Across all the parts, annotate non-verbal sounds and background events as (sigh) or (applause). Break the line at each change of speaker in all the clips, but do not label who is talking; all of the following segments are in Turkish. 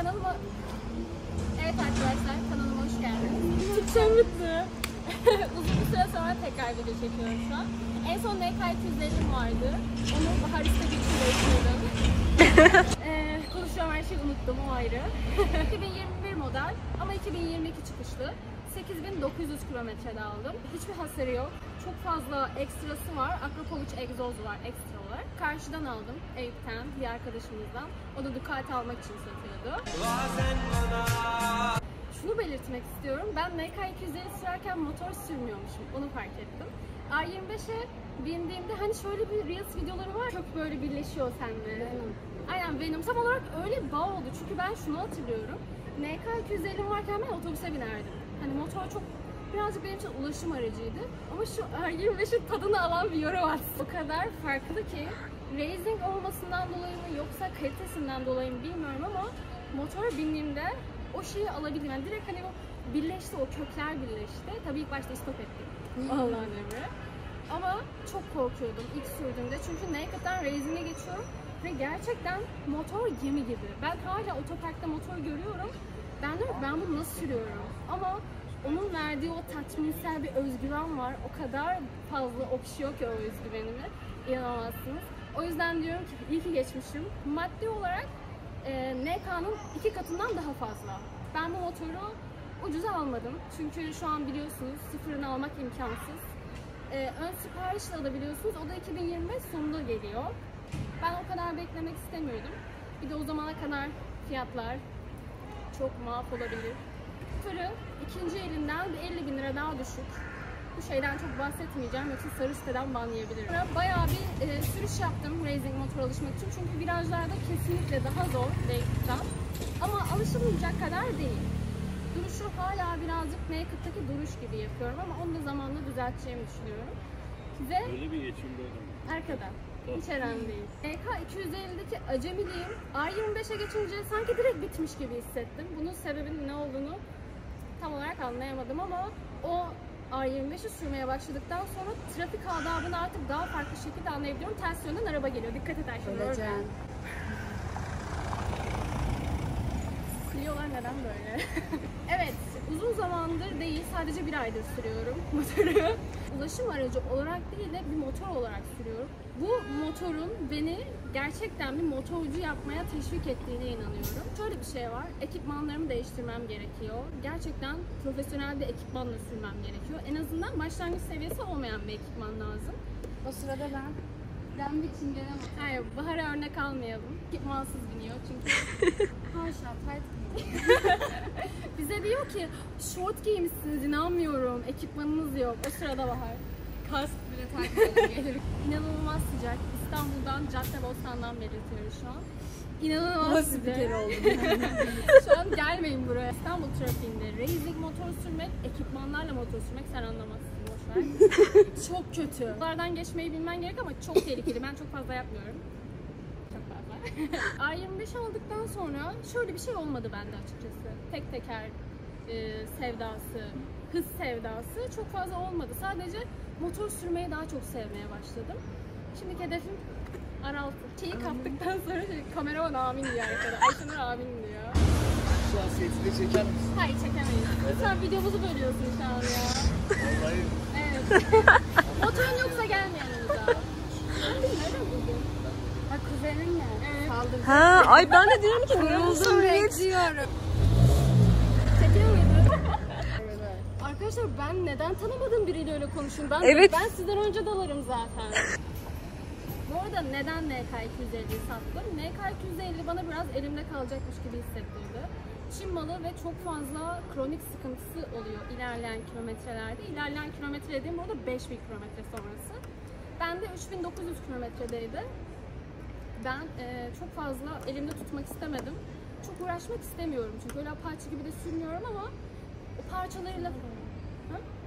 kanalıma... Evet arkadaşlar kanalıma hoş geldiniz. Türkçem bitti. (laughs) Uzun bir süre sonra tekrar video çekiyorum şu an. En son NK 250 vardı. Onu için bekliyorum. (laughs) ee, konuşuyorum her şeyi unuttum o ayrı. (laughs) 2021 model ama 2022 çıkışlı. 8900 kilometrede aldım. Hiçbir hasarı yok. Çok fazla ekstrası var. Akrapovic egzoz var ekstra olarak. Karşıdan aldım Eyüp'ten bir arkadaşımızdan. O da Ducati almak için satıyordu. Şunu belirtmek istiyorum. Ben MK250 sürerken motor sürmüyormuşum. Onu fark ettim. R25'e bindiğimde hani şöyle bir Reels videoları var. Çok böyle birleşiyor seninle. Aynen benim. Tam olarak öyle bir bağ oldu. Çünkü ben şunu hatırlıyorum. MK250 varken ben otobüse binerdim. Hani motor çok birazcık benim için ulaşım aracıydı. Ama şu R25'in tadını alan bir var. O kadar farklı ki racing olmasından dolayı mı yoksa kalitesinden dolayı mı bilmiyorum ama motora bindiğimde o şeyi alabildim. Yani direkt hani o birleşti, o kökler birleşti. Tabii ilk başta stop ettim. Allah'ın emri. Ama çok korkuyordum ilk sürdüğümde. Çünkü Naked'dan Racing'e geçiyorum ve gerçekten motor gemi gibi. Ben hala otoparkta motor görüyorum. Ben diyorum ben bunu nasıl sürüyorum? Ama onun verdiği o tatminsel bir özgüven var. O kadar fazla okşuyor ki o özgüvenimi. İnanamazsınız. O yüzden diyorum ki iyi ki geçmişim. Maddi olarak e, NK'nın iki katından daha fazla. Ben bu motoru ucuza almadım. Çünkü şu an biliyorsunuz sıfırını almak imkansız. E, ön siparişle alabiliyorsunuz. O da 2025 sonunda geliyor. Ben o kadar beklemek istemiyordum. Bir de o zamana kadar fiyatlar çok mahv olabilir. İkinci elinden bir 50 bin lira daha düşük. Bu şeyden çok bahsetmeyeceğim yoksa sarı siteden banlayabilirim. Sonra bayağı bir e, sürüş yaptım racing motor alışmak için çünkü virajlarda kesinlikle daha zor Naked'dan. Ama alışılmayacak kadar değil. Duruşu hala birazcık Naked'daki duruş gibi yapıyorum ama onu da zamanla düzelteceğimi düşünüyorum. Ve
Öyle bir geçim böyle mi?
Arkada. Hiç önemli değil. EK 250'deki acemiliğim R25'e geçince sanki direkt bitmiş gibi hissettim. Bunun sebebinin ne olduğunu tam olarak anlayamadım ama o R25'i sürmeye başladıktan sonra trafik adabını artık daha farklı şekilde anlayabiliyorum. Ters yönden araba geliyor. Dikkat et Ayşe.
Öleceksin.
Clio'lar neden böyle? (laughs) evet, uzun zamandır değil, sadece bir aydır sürüyorum (laughs) motoru. Ulaşım aracı olarak değil de bir motor olarak sürüyorum. Bu motorun beni gerçekten bir motorcu yapmaya teşvik ettiğine inanıyorum. Şöyle bir şey var, ekipmanlarımı değiştirmem gerekiyor. Gerçekten profesyonel bir ekipmanla sürmem gerekiyor. En azından başlangıç seviyesi olmayan bir ekipman lazım.
O sırada ben ben bir çingene
Hayır, Bahar'a örnek almayalım. Ekipmansız biniyor çünkü (laughs)
Haşa tight (laughs)
Bize diyor ki short giymişsiniz inanmıyorum. Ekipmanınız yok. O sırada Bahar. Kask bile takmadan (laughs) gelir. İnanılmaz sıcak. İstanbul'dan Caddebostan'dan belirtiyoruz şu an. İnanılmaz
Nasıl
sıcak.
bir kere oldu?
şu an gelmeyin buraya. İstanbul trafiğinde racing motor sürmek, ekipmanlarla motor sürmek sen anlamazsın. (laughs) Çok kötü. Bunlardan geçmeyi bilmen gerek ama çok tehlikeli. Ben çok fazla yapmıyorum. Çok fazla. (laughs) A25 aldıktan sonra şöyle bir şey olmadı bende açıkçası. Tek teker e, sevdası, hız sevdası çok fazla olmadı. Sadece motor sürmeyi daha çok sevmeye başladım. Şimdi hedefim R6. Şeyi kaptıktan sonra şey, kameraman amin diyor arkada. (laughs) Ayşenur amin diyor.
Şu an sesini çeker misin?
Hayır çekemeyiz. Sen videomuzu bölüyorsun şu an ya.
Vallahi.
Motorun yoksa gelmeyelim daha.
Ha kuzenin ya.
Evet.
Saldırdı.
Ha, ay ben de diyorum ki ne.
Çekiyor muydu?
Evet, evet.
Arkadaşlar ben neden tanımadığım biriyle öyle konuşuyorum? Ben,
Evet.
ben sizden önce dalarım zaten. Bu arada neden NK250'yi sattım? NK250 bana biraz elimde kalacakmış gibi hissettirdi. Çin malı ve çok fazla kronik sıkıntısı oluyor ilerleyen kilometrelerde. İlerleyen kilometre dediğim burada 5000 kilometre sonrası. Ben de 3900 kilometredeydi. Ben e, çok fazla elimde tutmak istemedim. Çok uğraşmak istemiyorum çünkü öyle apaçı gibi de sürmüyorum ama o parçalarıyla...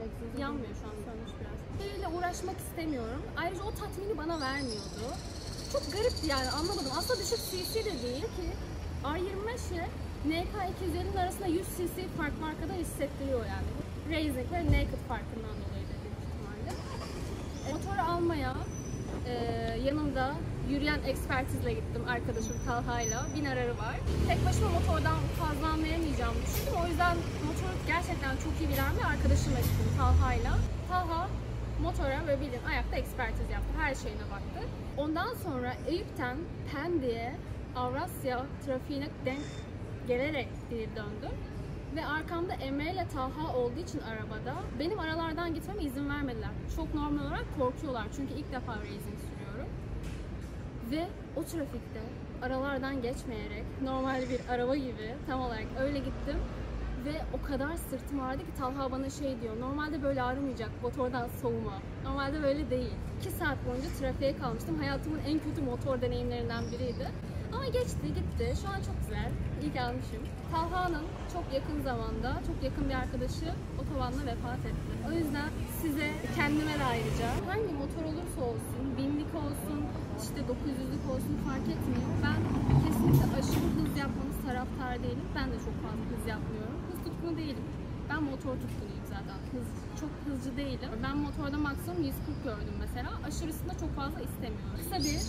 Egzozu
Yanmıyor şu an sönmüş biraz. Şeyle uğraşmak istemiyorum. Ayrıca o tatmini bana vermiyordu. Çok garipti yani anlamadım. Aslında düşük cc de değil ki R25 ile NK250'nin arasında 100 cc fark var kadar hissettiriyor yani. Racing ve Naked farkından dolayı da büyük ihtimalle. E, motoru almaya Ee, yanımda yürüyen ekspertizle gittim arkadaşım Talha'yla. Binerarı var. Tek başıma motordan fazla anlayamayacağımı düşündüm. O yüzden motoru gerçekten çok iyi bilen bir arkadaşımla gittim Talha'yla. Talha motora böyle bildiğin ayakta ekspertiz yaptı. Her şeyine baktı. Ondan sonra Eyüp'ten Pendik'e Avrasya trafiğine denk gelerek geri döndüm. Ve arkamda Emre ile Talha olduğu için arabada benim aralardan gitmeme izin vermediler. Çok normal olarak korkuyorlar çünkü ilk defa racing sürüyorum. Ve o trafikte aralardan geçmeyerek normal bir araba gibi tam olarak öyle gittim. Ve o kadar sırtım ağrıdı ki Talha bana şey diyor. Normalde böyle ağrımayacak motordan soğuma. Normalde böyle değil. 2 saat boyunca trafiğe kalmıştım. Hayatımın en kötü motor deneyimlerinden biriydi. Ama geçti gitti. Şu an çok güzel. İyi ki almışım. Talha'nın çok yakın zamanda çok yakın bir arkadaşı otobanda vefat etti. O yüzden size kendime de ayrıca hangi motor olursa olsun, binlik olsun, işte 900'lük olsun fark etmiyor. Ben kesinlikle aşırı hız yapmanız taraftar değilim. Ben de çok fazla hız yapmıyorum. Hız tutkunu değilim. Ben motor tutkunuyum zaten. Hız, çok hızlı değilim. Ben motorda maksimum 140 gördüm mesela. Aşırısında çok fazla istemiyorum. Kısa bir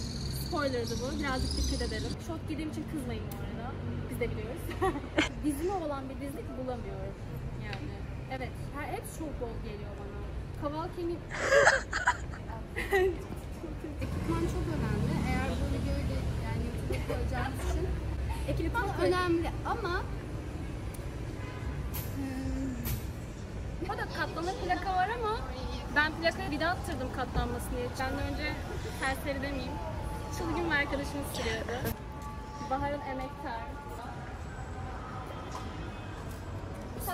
spoilerdı bu. Birazcık dikkat edelim. Şok giydiğim için kızmayın bu arada. Biz de biliyoruz. (laughs) Dizime olan bir dizlik bulamıyorum. Yani. Evet. Her, hep çok bol geliyor bana. Kaval kemiği... (laughs)
Ekipman çok önemli. Eğer bu videoyu yani YouTube'a koyacağımız için ekipman önemli ama hmm,
O da katlanır plaka var ama ben plakayı bir daha attırdım katlanmasın diye. Benden önce serseri demeyeyim. Çılgın bir arkadaşımız sürüyordu. Bahar'ın emektar.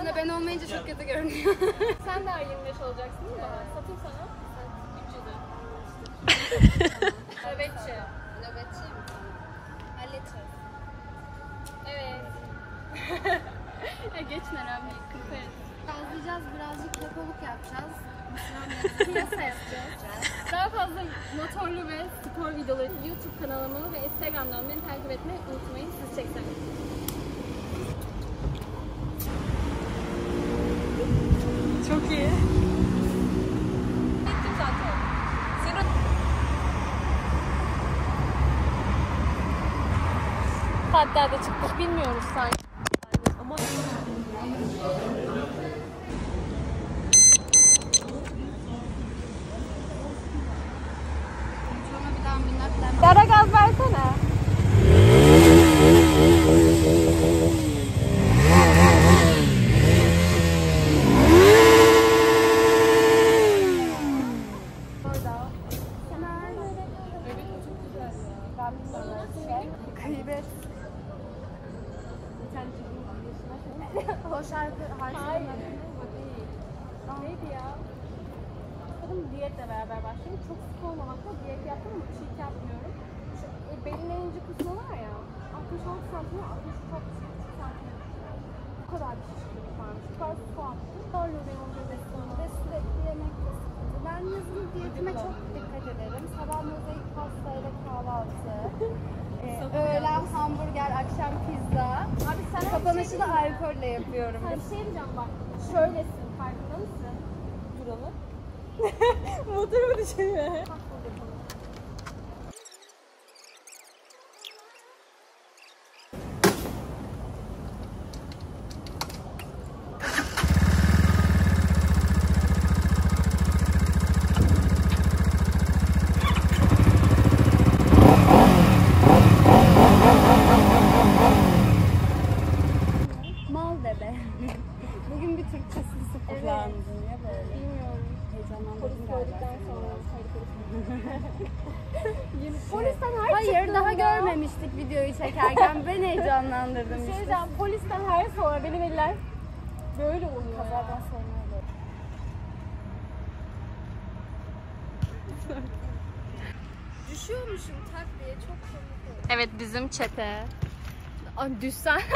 üstünde ben olmayınca çok kötü görünüyor. (laughs)
Sen de 25 olacaksın değil mi? Satayım sana. 300'e. Nöbetçi.
Nöbetçiyim. Halledeceğiz.
Evet. (laughs) geçin önemli. Kırparız.
Gazlayacağız birazcık kepoluk yapacağız.
Piyasa yapacağız. Daha fazla motorlu ve spor videoları YouTube kanalımı ve Instagram'dan beni takip etmeyi unutmayın. Siz çekseniz.
Çok iyi.
Bittim zaten.
Senin
Saatlerde çıktık bilmiyoruz sanki.
ama
Sonra bir daha minnak demem.
Yara gaz versene.
Gıybet. O şarkı
Hayır.
Hayır.
Neydi ya? Dedim diyetle beraber başlayayım. Çok sık olmamakla diyet yaptım ama cheat yapmıyorum. Şu e, belin en ince kısmı var ya. 66 santim, 66 santim. Bu kadar bir şişkinlik varmış. Bu kadar su attım. Zorlu benim beslenme.
Ve sürekli yemek de sıkıntı. Ben yazın diyetime çok dikkat ederim. Sabah mozaik pasta ile kahvaltı. (laughs) Ee, öğlen hamburger, akşam pizza.
Abi sen her
Kapanışı
şey
da alkolle yapıyorum.
Sana bir şey diyeceğim bak. Şöylesin. Farkında mısın?
duralım. (laughs)
Mal debe. (laughs) Bugün bir Türkçesi sıfırlandı. Niye böyle?
Bilmiyorum.
Heyecanlandım
Polis
galiba.
gördükten sonra. Polisten her
Hayır daha görmemiştik videoyu çekerken. Ben (laughs) heyecanlandırdım
şey
işte.
diyeceğim. Polisten her sonra benim eller böyle oluyor.
Kazadan sonra öyle. Düşüyormuşum tak diye çok komik oldu.
Evet bizim çete. Ay düşsen. (laughs)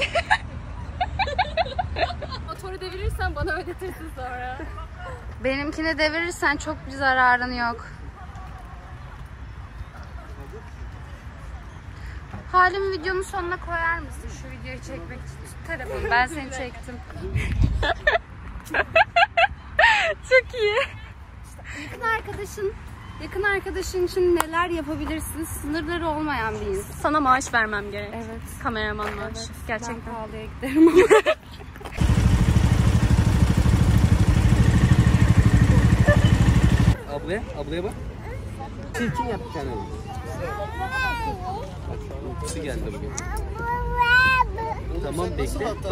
(laughs) Devirirsen bana ödetirsin sonra.
Benimkini devirirsen çok bir zararın yok. Halimi videonun sonuna koyar mısın? Şu videoyu çekmek için. Tut telefonu. Ben seni çektim. (laughs)
Çok iyi.
Yakın arkadaşın yakın arkadaşın için neler yapabilirsin? Sınırları olmayan bir insan.
Sana maaş vermem gerek.
Evet.
Kameraman maaşı.
Ben
Gerçekten.
pahalıya giderim (laughs)
Ablaya, ablaya bak. Çirkin yap bir tane. Bak, uykusu geldi bugün. Tamam bekle. Bak